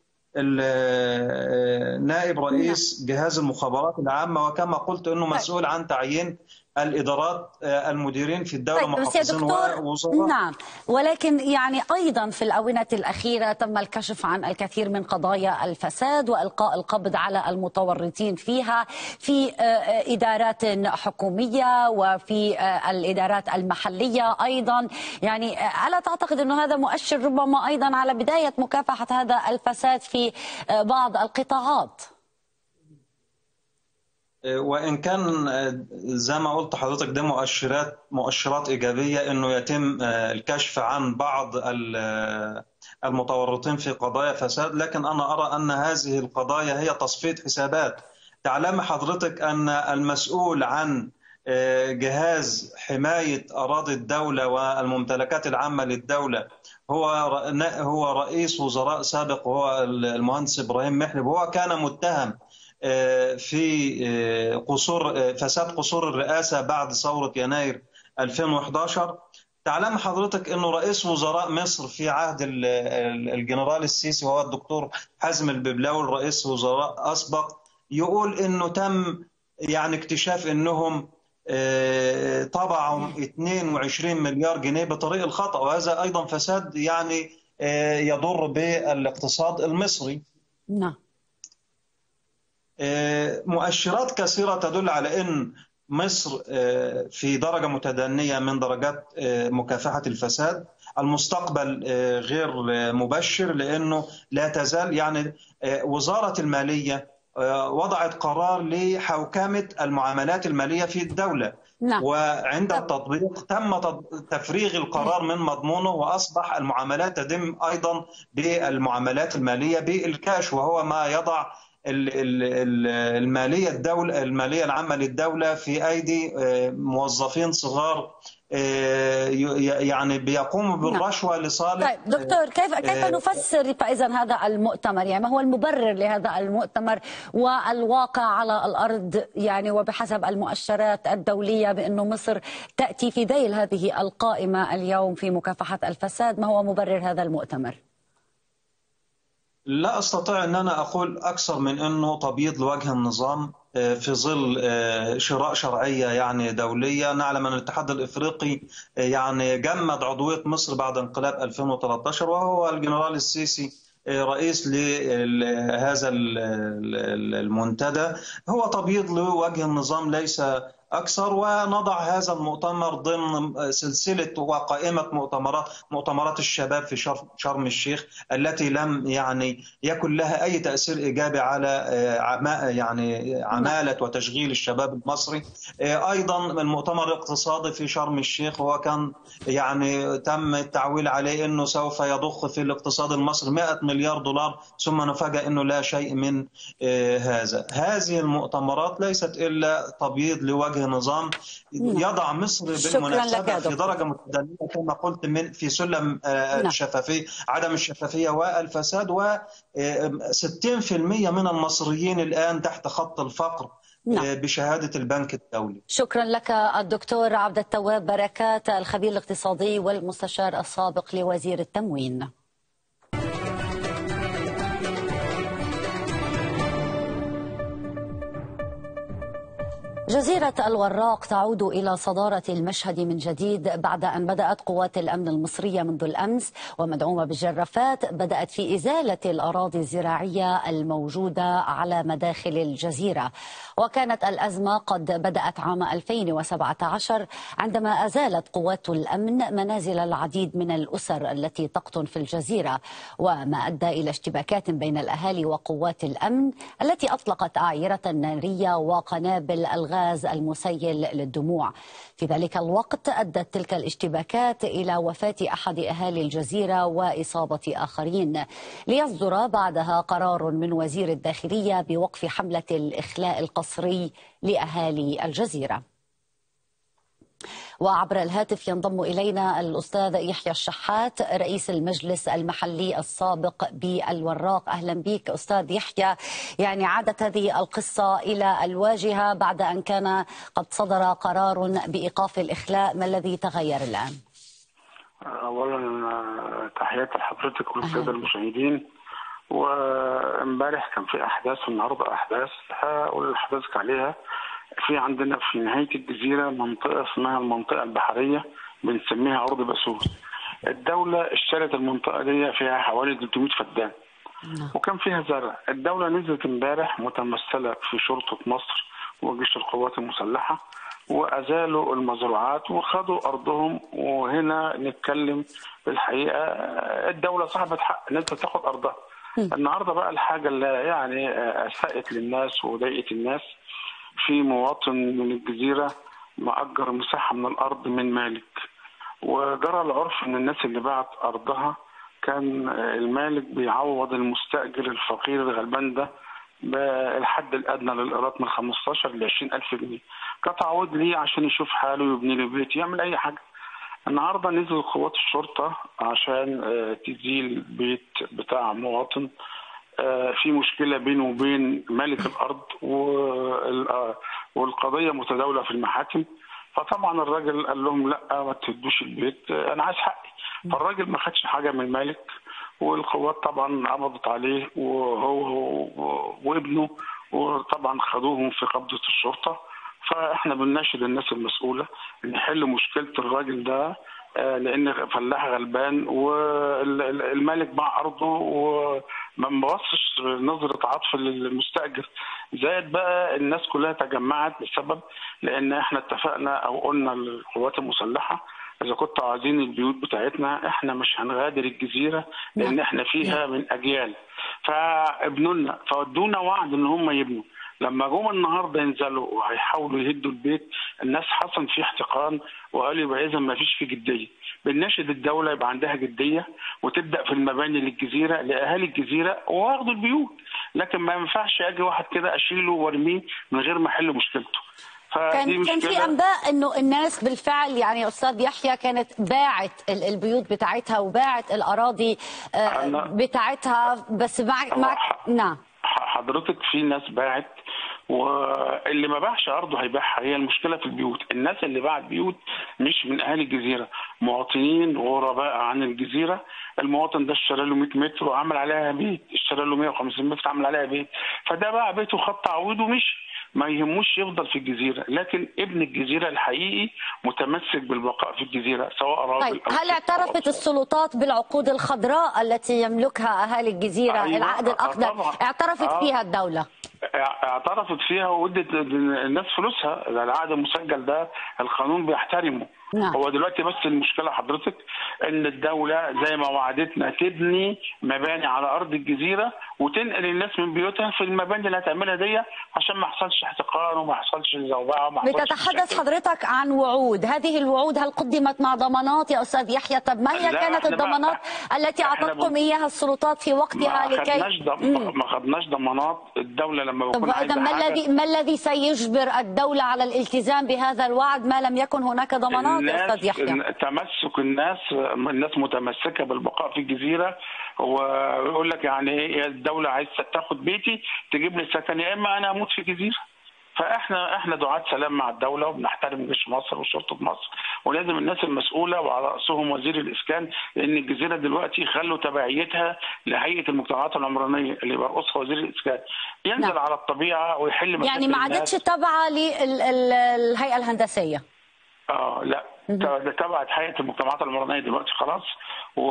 نائب رئيس جهاز المخابرات العامة. وكما قلت أنه مسؤول عن تعيين الإدارات المديرين في الدولة طيب محافظين ووزراء. نعم. ولكن يعني أيضا في الآونة الأخيرة تم الكشف عن الكثير من قضايا الفساد وإلقاء القبض على المتورطين فيها في إدارات حكومية وفي الإدارات المحلية أيضا. يعني ألا تعتقد انه هذا مؤشر ربما أيضا على بداية مكافحة هذا الفساد في بعض القطاعات؟ وإن كان زي ما قلت حضرتك ده مؤشرات مؤشرات إيجابية إنه يتم الكشف عن بعض المتورطين في قضايا فساد. لكن أنا أرى أن هذه القضايا هي تصفية حسابات. تعلم حضرتك أن المسؤول عن جهاز حماية أراضي الدولة والممتلكات العامة للدولة هو هو رئيس وزراء سابق وهو المهندس إبراهيم محلب. هو كان متهم في قصور فساد قصور الرئاسة بعد ثورة يناير 2011 تعلم حضرتك إنه رئيس وزراء مصر في عهد الجنرال السيسي وهو الدكتور حازم الببلاوي رئيس وزراء أسبق يقول إنه تم يعني اكتشاف إنهم طبعوا 22 مليار جنيه بطريق الخطأ وهذا أيضا فساد يعني يضر بالإقتصاد المصري. نعم. مؤشرات كثيرة تدل على أن مصر في درجة متدنية من درجات مكافحة الفساد المستقبل غير مبشر لأنه لا تزال يعني وزارة المالية وضعت قرار لحوكمة المعاملات المالية في الدولة نعم. وعند التطبيق تم تفريغ القرار من مضمونه وأصبح المعاملات تتم أيضا بالمعاملات المالية بالكاش وهو ما يضع المالية الدولة المالية العامة للدولة في أيدي موظفين صغار يعني بيقوموا بالرشوة لصالح طيب دكتور كيف كيف نفسر إذا هذا المؤتمر؟ يعني ما هو المبرر لهذا المؤتمر والواقع على الأرض؟ يعني وبحسب المؤشرات الدولية بأنه مصر تأتي في ذيل هذه القائمة اليوم في مكافحة الفساد ما هو مبرر هذا المؤتمر؟ لا أستطيع أن أنا أقول أكثر من أنه تبييض لوجه النظام في ظل شراء شرعية يعني دولية. نعلم أن الاتحاد الإفريقي يعني جمد عضوية مصر بعد انقلاب 2013 وهو الجنرال السيسي رئيس لهذا المنتدى. هو تبييض لوجه النظام ليس أكثر ونضع هذا المؤتمر ضمن سلسلة وقائمة مؤتمرات مؤتمرات الشباب في شرم الشيخ التي لم يعني يكن لها أي تأثير إيجابي على يعني عمالة وتشغيل الشباب المصري. أيضا المؤتمر الاقتصادي في شرم الشيخ وهو كان يعني تم التعويل عليه إنه سوف يضخ في الاقتصاد المصري 100 مليار دولار ثم نفاجأ إنه لا شيء من هذا. هذه المؤتمرات ليست إلا تبييض لوجه نظام يضع مصر بالمناسبة في درجة متدنية كما قلت من في سلم الشفافية عدم الشفافية والفساد و 60% من المصريين الآن تحت خط الفقر نعم. بشهادة البنك الدولي. شكرا لك الدكتور عبد التواب بركات الخبير الاقتصادي والمستشار السابق لوزير التموين. جزيرة الوراق تعود إلى صدارة المشهد من جديد بعد أن بدأت قوات الأمن المصرية منذ الأمس ومدعومة بالجرافات بدأت في إزالة الأراضي الزراعية الموجودة على مداخل الجزيرة. وكانت الأزمة قد بدأت عام 2017 عندما أزالت قوات الأمن منازل العديد من الأسر التي تقطن في الجزيرة وما أدى إلى اشتباكات بين الأهالي وقوات الأمن التي أطلقت أعيرة نارية وقنابل ألغام الغاز المسيل للدموع. في ذلك الوقت أدت تلك الاشتباكات إلى وفاة أحد أهالي الجزيرة وإصابة آخرين. ليصدر بعدها قرار من وزير الداخلية بوقف حملة الإخلاء القسري لأهالي الجزيرة. وعبر الهاتف ينضم إلينا الأستاذ يحيى الشحات رئيس المجلس المحلي السابق بالوراق. أهلا بك أستاذ يحيى. يعني عادت هذه القصة إلى الواجهة بعد أن كان قد صدر قرار بإيقاف الإخلاء. ما الذي تغير الآن؟ اولا تحياتي لحضرتك والساده المشاهدين. وامبارح كان في أحداث والنهارده أحداث. هقول لحضرتك عليها. في عندنا في نهاية الجزيرة منطقة اسمها المنطقة البحرية بنسميها أرض باسوس الدولة اشترت المنطقة دي فيها حوالي 300 فدان. وكان فيها زرع. الدولة نزلت امبارح متمثلة في شرطة مصر وجيش القوات المسلحة وأزالوا المزروعات وخدوا أرضهم. وهنا نتكلم بالحقيقة الدولة صاحبة حق إن أنت تاخد أرضها. النهارده بقى الحاجة اللي يعني اساءت للناس وضايقت الناس في مواطن من الجزيرة مأجر مساحة من الأرض من مالك. وجرى العرف أن الناس اللي باعت أرضها كان المالك بيعوض المستأجر الفقير الغلبان ده بالحد الأدنى للإيراد من 15 ل 20 ألف جنيه. كتعويض ليه؟ عشان يشوف حاله يبني له بيت يعمل أي حاجة. النهارده نزل قوات الشرطة عشان تزيل بيت بتاع مواطن. في مشكلة بينه وبين مالك الأرض والقضية متداولة في المحاكم. فطبعا الراجل قال لهم لا ما تهدوش البيت أنا عايز حقي. فالراجل ما خدش حاجة من المالك والقوات طبعا قبضت عليه وهو وابنه وطبعا خدوهم في قبضة الشرطة. فإحنا بنناشد الناس المسؤولة إن يحل مشكلة الراجل ده لأن فلاح غلبان والمالك باع أرضه وما مبصش نظرة عطف للمستأجر. زائد بقى الناس كلها تجمعت بسبب لأن إحنا اتفقنا أو قلنا للقوات المسلحة إذا كنتوا عايزين البيوت بتاعتنا إحنا مش هنغادر الجزيرة لأن إحنا فيها من أجيال. فابنوا لنا فودونا وعد إن هم يبنوا. لما جم النهارده ينزلوا وهيحاولوا يهدوا البيت الناس حصل فيه احتقان وقالوا يبقى اذا ما فيش فيه جدية. بنناشد الدولة يبقى عندها جدية وتبدأ في المباني للجزيرة لأهالي الجزيرة وياخدوا البيوت. لكن ما ينفعش أجي واحد كده أشيله وأرميه من غير ما أحل مشكلته. كان كان في أنباء إنه الناس بالفعل يعني أستاذ يحيى كانت باعت البيوت بتاعتها وباعت الأراضي بتاعتها بس معك معك نعم. حضرتك في ناس باعت واللي ما باعش أرضه هيبيعها. هي المشكلة في البيوت. الناس اللي باعت بيوت مش من اهالي الجزيرة مواطنين غرباء عن الجزيرة. المواطن ده اشترى له 100 متر وعمل عليها بيت اشترى له 150 متر عمل عليها بيت. فده باع بيته وخد تعويضه ومشي. ما يهموش يفضل في الجزيرة. لكن ابن الجزيرة الحقيقي متمسك بالبقاء في الجزيرة سواء راجل طيب هل اعترفت السلطات بالعقود الخضراء التي يملكها أهالي الجزيرة؟ أيوة العقد الأخضر. اعترفت آه. فيها الدولة. اعترفت فيها وادت الناس فلوسها العقد المسجل ده القانون بيحترمه نعم. هو دلوقتي بس المشكلة حضرتك إن الدولة زي ما وعدتنا تبني مباني على أرض الجزيرة وتنقل الناس من بيوتها في المباني اللي هتعملها دي عشان ما يحصلش احتقان وما يحصلش زوبعة وما يحصلش بتتحدث حضرتك عن وعود هذه الوعود هل قدمت مع ضمانات يا أستاذ يحيى طب ما هي كانت الضمانات التي أعطتكم إياها السلطات في وقتها ما لكي. ما خدناش ضمانات الدولة لما بكون طب وإذا ما الذي ما الذي سيجبر الدولة على الالتزام بهذا الوعد؟ ما لم يكن هناك ضمانات أستاذ يحيى. تمسك الناس الناس متمسكة بالبقاء في الجزيرة. ويقول لك يعني إيه الدولة عايز تاخد بيتي تجيب لي سكن يا إما أنا أموت في جزيرة. فاحنا إحنا دعاة سلام مع الدولة وبنحترم جيش مصر وشرطة مصر ولازم الناس المسؤولة وعلى رأسهم وزير الإسكان لأن الجزيرة دلوقتي خلوا تبعيتها لهيئة المجتمعات العمرانية اللي بيرقصها وزير الإسكان. ينزل نعم. على الطبيعة ويحل مشاكل يعني ما عادتش تابعة للهيئه الهندسية؟ آه لا. ده تبعت هيئة المجتمعات العمرانية دلوقتي خلاص. و...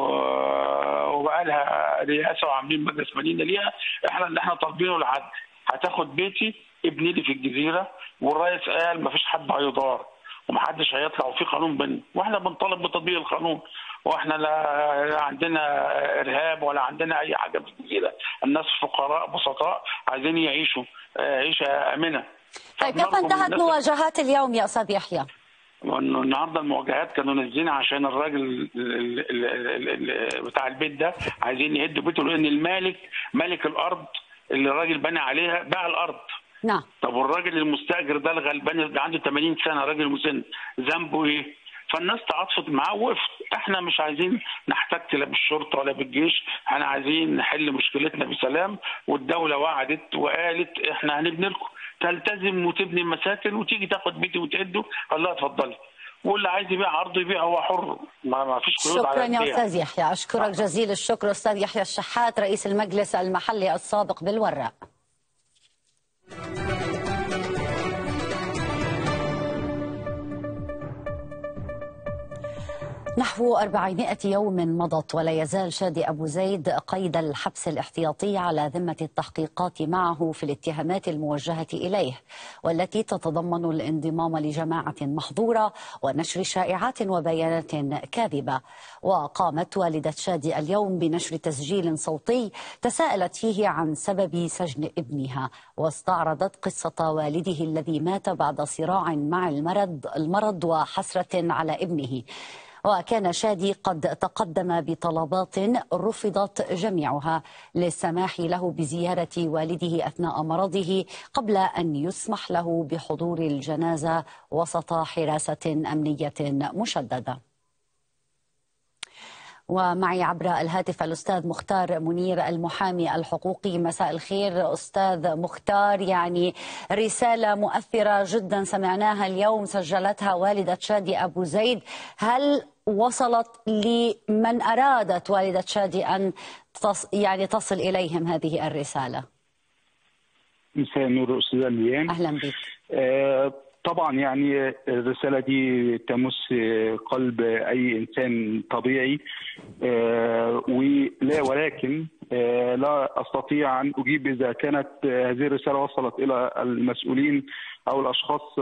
وبقى لها رئاسة وعاملين مجلس مدينة ليها. إحنا اللي إحنا طالبينه العدل هتاخد بيتي ابني لي في الجزيرة والرئيس قال ما فيش حد هيضار ومحدش هيطلع وفي قانون بيننا وإحنا بنطالب بتطبيق القانون وإحنا لا عندنا إرهاب ولا عندنا أي حاجة في الجزيرة. الناس فقراء بسطاء عايزين يعيشوا عيشة آمنة. طيب كيف انتهت مواجهات اليوم يا أستاذ يحيى؟ النهارده المواجهات كانوا نازلين عشان الراجل بتاع البيت ده عايزين يهدوا بيته لأن المالك مالك الأرض اللي الراجل بنى عليها باع الأرض. نعم. طب والراجل المستاجر ده الغلبان اللي عنده 80 سنة راجل مسن ذنبه إيه؟ فالناس تعاطفت معاه ووقفت. إحنا مش عايزين نحتك لا بالشرطة ولا بالجيش إحنا عايزين نحل مشكلتنا بسلام والدولة وعدت وقالت إحنا هنبني لكم. تلتزم وتبني المساكن وتيجي تاخد بيتي وتعده قال لها اتفضلي. واللي عايز يبيع عرضه يبيع هو حر. ما, ما فيش قيود شكرا يا أستاذ يحيى. أشكرك جزيل الشكر أستاذ يحيى الشحات رئيس المجلس المحلي السابق بالوراق نحو 400 يوم مضت ولا يزال شادي أبو زيد قيد الحبس الاحتياطي على ذمة التحقيقات معه في الاتهامات الموجهة إليه والتي تتضمن الانضمام لجماعة محظورة ونشر شائعات وبيانات كاذبة. وقامت والدة شادي اليوم بنشر تسجيل صوتي تساءلت فيه عن سبب سجن ابنها واستعرضت قصة والده الذي مات بعد صراع مع المرض, المرض وحسرة على ابنه. وكان شادي قد تقدم بطلبات رفضت جميعها للسماح له بزيارة والده أثناء مرضه قبل أن يسمح له بحضور الجنازة وسط حراسة أمنية مشددة. ومعي عبر الهاتف الأستاذ مختار منير المحامي الحقوقي. مساء الخير أستاذ مختار. يعني رسالة مؤثرة جدا سمعناها اليوم سجلتها والدة شادي أبو زيد. هل وصلت لمن أرادت والدة شادي أن تص يعني تصل إليهم هذه الرسالة. مساء النور أستاذ ليان أهلا بك. آه طبعا يعني الرسالة دي تمس قلب أي إنسان طبيعي ولا ولكن لا أستطيع أن أجيب إذا كانت هذه الرسالة وصلت إلى المسؤولين أو الأشخاص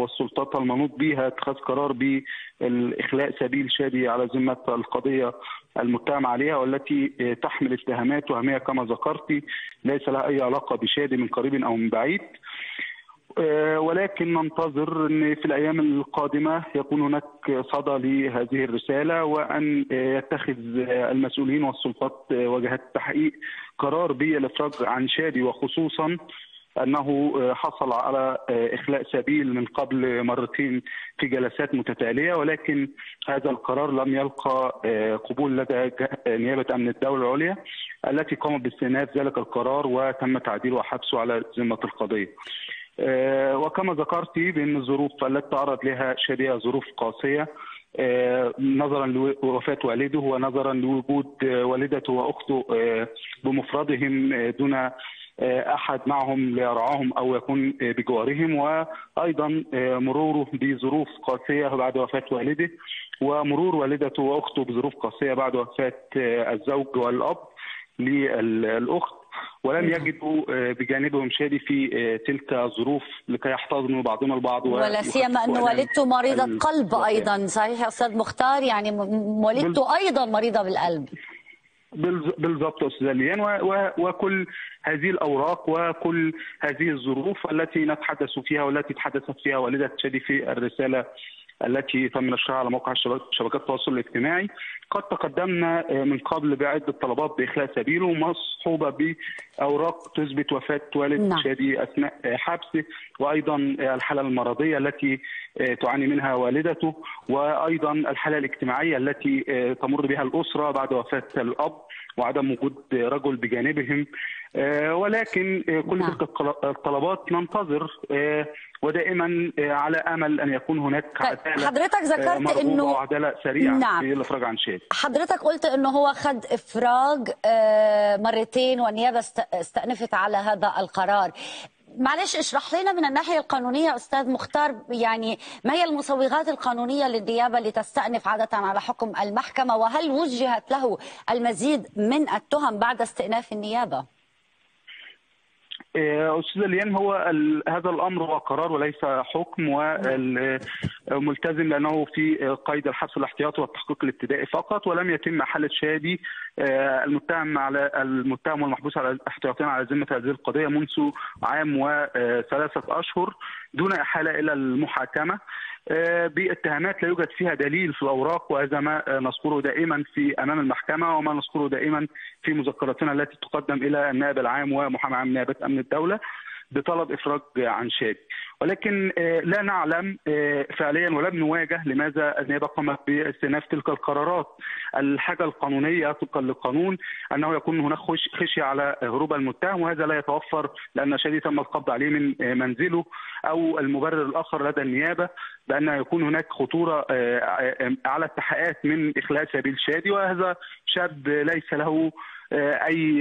والسلطات المنوط بها اتخاذ قرار بالإخلاء سبيل شادي على ذمة القضية المتهم عليها والتي تحمل اتهامات وهمية كما ذكرت ليس لها أي علاقة بشادي من قريب أو من بعيد. ولكن ننتظر إن في الأيام القادمة يكون هناك صدى لهذه الرسالة وأن يتخذ المسؤولين والسلطات وجهات التحقيق قرار بالإفراج عن شادي وخصوصا أنه حصل على إخلاء سبيل من قبل مرتين في جلسات متتالية ولكن هذا القرار لم يلقى قبول لدى نيابة أمن الدولة العليا التي قامت باستئناف ذلك القرار وتم تعديله وحبسه على ذمة القضية. وكما ذكرت بأن الظروف التي تعرض لها شاديه ظروف قاسية نظرا لوفاة والده ونظرا لوجود والدته وأخته بمفردهم دون أحد معهم ليرعاهم أو يكون بجوارهم. وأيضا مروره بظروف قاسية بعد وفاة والده ومرور والدته وأخته بظروف قاسية بعد وفاة الزوج والأب للأخت. ولم يجدوا بجانبهم شادي في تلك الظروف لكي يحتضنوا بعضهم البعض ولا سيما ان والدته مريضة قلب أيضا صحيح يا أستاذ مختار؟ يعني والدته أيضا مريضة بالقلب. بالضبط أستاذ ليان. وكل هذه الأوراق وكل هذه الظروف التي نتحدث فيها والتي تحدثت فيها والدة شادي في الرسالة التي تم نشرها على موقع شبكات التواصل الاجتماعي قد تقدمنا من قبل بعدة طلبات بإخلاء سبيله مصحوبة بأوراق تثبت وفاة والد نعم. شادي أثناء حبسه وأيضا الحالة المرضية التي تعاني منها والدته وأيضا الحالة الاجتماعية التي تمر بها الأسرة بعد وفاة الأب وعدم وجود رجل بجانبهم ولكن كل نعم. تلك الطلبات ننتظر ودائما على أمل أن يكون هناك عدالة حضرتك ذكرت إنه وعدالة سريعة نعم. في الإفراج عن شادي حضرتك قلت إنه هو خد إفراج مرتين والنيابة استأنفت على هذا القرار معلش اشرح لنا من الناحية القانونية أستاذ مختار يعني ما هي المصوغات القانونية للنيابه لتستأنف عادة على حكم المحكمة وهل وجهت له المزيد من التهم بعد استئناف النيابة؟ أستاذ ليان هو هذا الأمر هو قرار وليس حكم وملتزم لأنه في قيد الحبس الاحتياطي والتحقيق الابتدائي فقط ولم يتم حاله شادي المتهم على المتهم والمحبوس على احتياطيا على ذمة هذه القضية منذ عام وثلاثة أشهر دون إحالة إلى المحاكمة. باتهامات لا يوجد فيها دليل في الأوراق وهذا ما نذكره دائما في أمام المحكمة وما نذكره دائما في مذكراتنا التي تقدم إلى النائب العام ومحامي عام نيابة أمن الدولة. بطلب إفراج عن شادي ولكن لا نعلم فعليا ولم نواجه لماذا النيابة قامت باستئناف تلك القرارات. الحاجة القانونية طبقا للقانون أنه يكون هناك خشية على هروب المتهم وهذا لا يتوفر لأن شادي تم القبض عليه من منزله أو المبرر الآخر لدى النيابة بأن يكون هناك خطورة على التحقيقات من إخلاء سبيل شادي وهذا شاب ليس له أي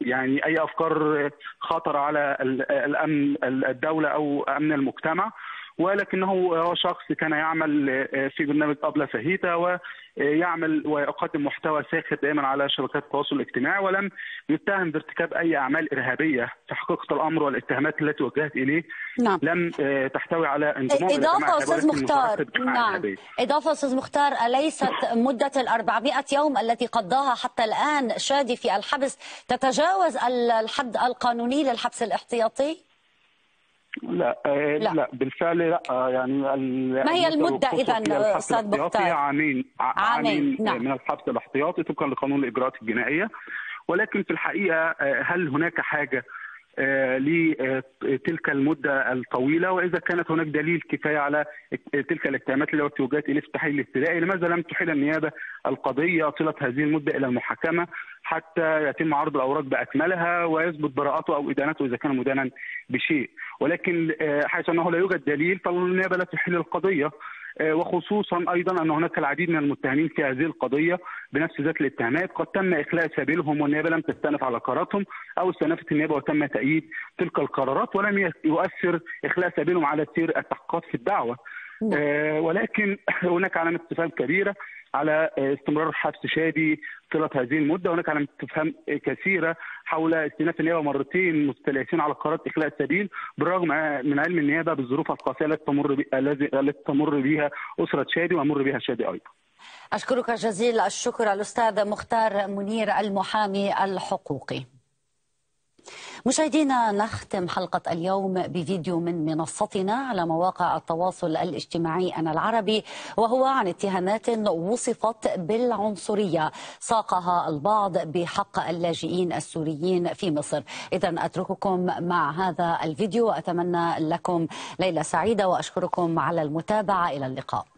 يعني أي أفكار خطر على الأمن الدولة أو أمن المجتمع. ولكنه هو شخص كان يعمل في برنامج ابله فهيتا ويعمل ويقدم محتوى ساخر دائما على شبكات التواصل الاجتماعي ولم يتهم بارتكاب أي أعمال إرهابية في حقيقة الأمر والاتهامات التي وجهت إليه نعم. لم تحتوي على انضمام إضافة أستاذ مختار نعم إضافة أستاذ مختار أليست مدة ال 400 يوم التي قضاها حتى الآن شادي في الحبس تتجاوز الحد القانوني للحبس الاحتياطي؟ لا لا, لا بالفعل لا يعني ما هي المدة اذا أستاذ مختار؟ عامين عامين نعم. من الحبس الاحتياطي طبقا لقانون الإجراءات الجنائية ولكن في الحقيقة هل هناك حاجة لتلك المدة الطويلة وإذا كانت هناك دليل كفاية على تلك الاتهامات التي وجهت اليه في التحليل الابتدائي لماذا لم تحيل النيابة القضية صلة هذه المدة إلى المحاكمة حتى يتم عرض الأوراق بأكملها ويثبت براءته أو إدانته إذا كان مدانا بشيء؟ ولكن حيث أنه لا يوجد دليل فالنيابة لا تحيل القضية. وخصوصا أيضا أن هناك العديد من المتهمين في هذه القضية بنفس ذات الاتهامات قد تم إخلاء سبيلهم والنيابة لم تستأنف على قراراتهم أو استأنفت النيابة وتم تأييد تلك القرارات ولم يؤثر إخلاء سبيلهم على سير التحقيقات في الدعوة. ولكن هناك علامه استفهام كبيرة. على استمرار حبس شادي طيله هذه المدة هناك علامه استفهام كثيرة حول استئناف النيابة مرتين مستلزمين على قرارات إخلاء السبيل بالرغم من علم النيابة بالظروف القاسية التي تمر التي تمر بها أسرة شادي ويمر بها شادي أيضا. أشكرك جزيل الشكر الأستاذ مختار منير المحامي الحقوقي. مشاهدينا نختم حلقة اليوم بفيديو من منصتنا على مواقع التواصل الاجتماعي أنا العربي وهو عن اتهامات وصفت بالعنصرية. ساقها البعض بحق اللاجئين السوريين في مصر. إذا أترككم مع هذا الفيديو. وأتمنى لكم ليلة سعيدة وأشكركم على المتابعة. إلى اللقاء.